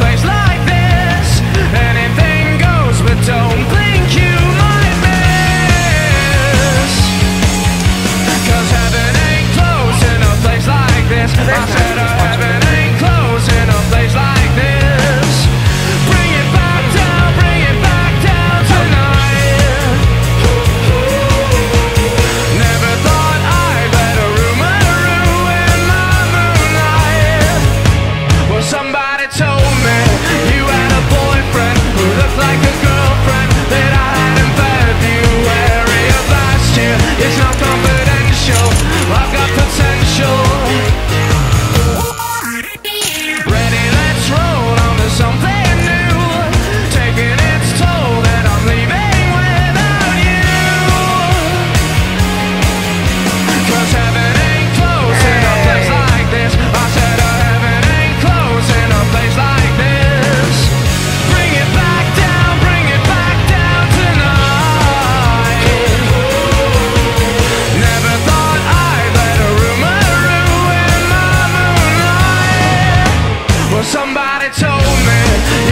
place like It's not confidential. I've got potential. told me.